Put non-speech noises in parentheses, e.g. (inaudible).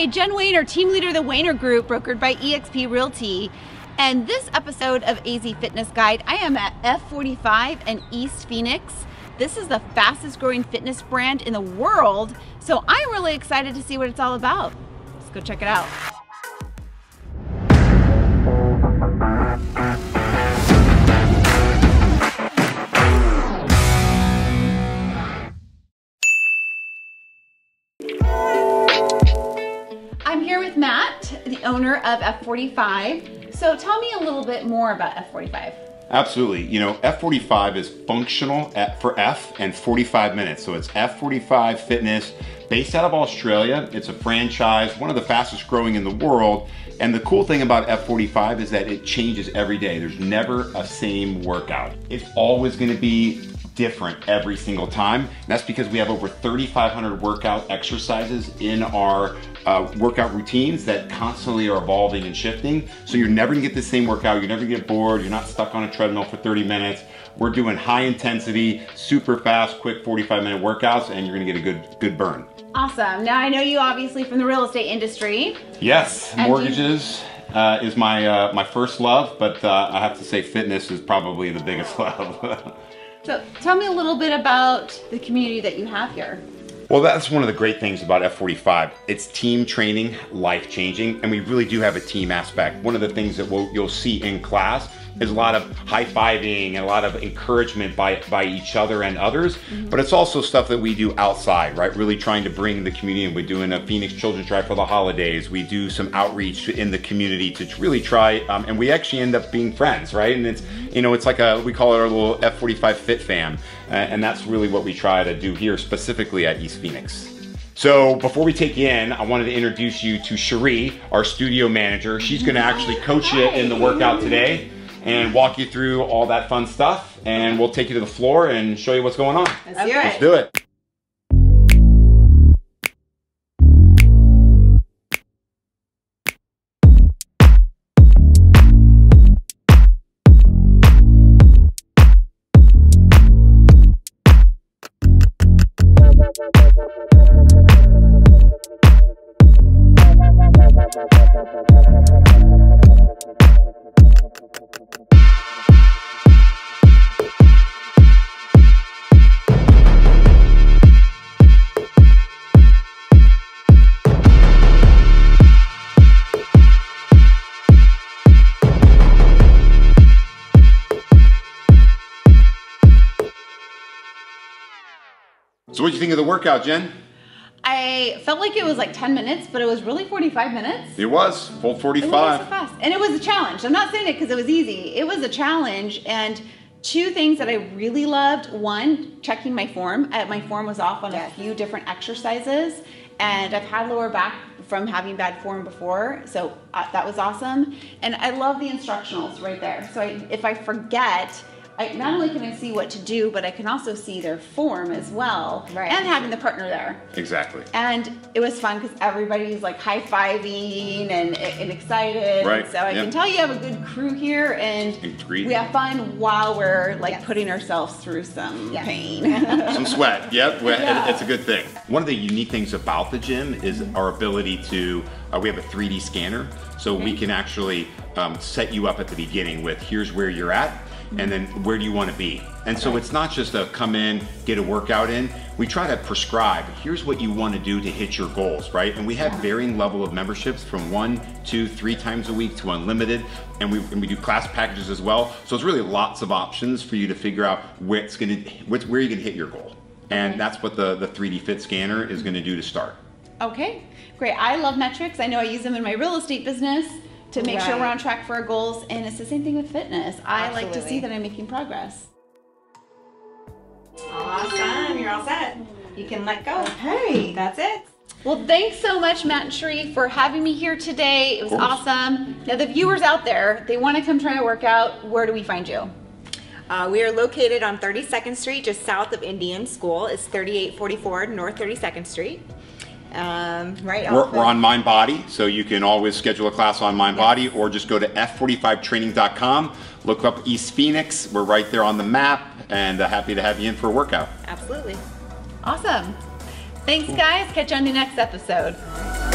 Hi, Jen Wehner, team leader of the Wehner Group, brokered by eXp Realty. And this episode of AZ Fitness Guide, I am at F45 in East Phoenix. This is the fastest growing fitness brand in the world, so I'm really excited to see what it's all about. Let's go check it out. Here with Matt, the owner of F45. So tell me a little bit more about F45. Absolutely. You know, F45 is functional at, for F and 45 minutes. So it's F45 Fitness based out of Australia. It's a franchise, one of the fastest growing in the world. And the cool thing about F45 is that it changes every day. There's never a same workout. It's always going to be different every single time. And that's because we have over 3,500 workout exercises in our uh, workout routines that constantly are evolving and shifting. So you're never gonna get the same workout, you're never gonna get bored, you're not stuck on a treadmill for 30 minutes. We're doing high intensity, super fast, quick 45 minute workouts and you're gonna get a good, good burn. Awesome. Now I know you obviously from the real estate industry. Yes, And mortgages uh, is my, uh, my first love, but uh, I have to say fitness is probably the biggest (laughs) love. So tell me a little bit about the community that you have here. Well, that's one of the great things about F45. It's team training, life changing, and we really do have a team aspect. One of the things that we'll, you'll see in class is a lot of high fiving and a lot of encouragement by, by each other and others. But it's also stuff that we do outside, right? Really trying to bring the community in. We're doing a Phoenix Children's Drive for the holidays. We do some outreach in the community to really try, um, and we actually end up being friends, right? And it's, you know, it's like a, we call it our little F45 Fit Fam. Uh, and that's really what we try to do here specifically at East Phoenix. So before we take you in, I wanted to introduce you to Cherie, our studio manager. She's gonna actually coach you in the workout today and walk you through all that fun stuff. And we'll take you to the floor and show you what's going on. Let's do it. Let's do it. So what do you think of the workout, Jen? I felt like it was like 10 minutes, but it was really 45 minutes. It was full It was so 45. fast. And it was a challenge. I'm not saying it because it was easy. It was a challenge. And two things that I really loved one, checking my form. Uh, my form was off on Yes. a few different exercises. And I've had lower back from having bad form before. So uh, that was awesome. And I love the instructionals right there. So I, if I forget, I, not only can I see what to do, but I can also see their form as well. Right. And having the partner there. Exactly. And it was fun because everybody's like high fiving and, and excited. Right, So I yeah. can tell you have a good crew here and Agreed. we have fun while we're like Yes. putting ourselves through some Yes. pain. (laughs) Some sweat. Yep, well, Yeah. it's a good thing. One of the unique things about the gym is our ability to, uh, we have a 3D scanner, so we can actually um, set you up at the beginning with here's where you're at, and then where do you want to be. And so it's not just a come in, get a workout in. We try to prescribe, here's what you want to do to hit your goals, right? And we have varying level of memberships from one, two, three times a week to unlimited. And we, and we do class packages as well. So it's really lots of options for you to figure out where it's gonna, what's, where you can hit your goal. And that's what the, the 3D Fit scanner is gonna do to start. okay, great. I love metrics. I know I use them in my real estate business to make sure we're on track for our goals. And it's the same thing with fitness. I like to see that I'm making progress. Awesome, you're all set. You can let go. Okay. That's it. Well, thanks so much, Matt and Sheree, for having me here today. It was awesome. Now, the viewers out there, they want to come try a workout. Where do we find you? Uh, we are located on 32nd Street, just south of Indian School. It's 3844 North 32nd Street. Um, right We're, off we're of- on Mind Body, so you can always schedule a class on Mind Body or just go to f45training.com, look up East Phoenix. We're right there on the map and uh, happy to have you in for a workout. Absolutely. Awesome. Thanks, guys. Catch you on the next episode. Bye.